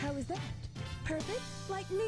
How is that? Perfect? Like me?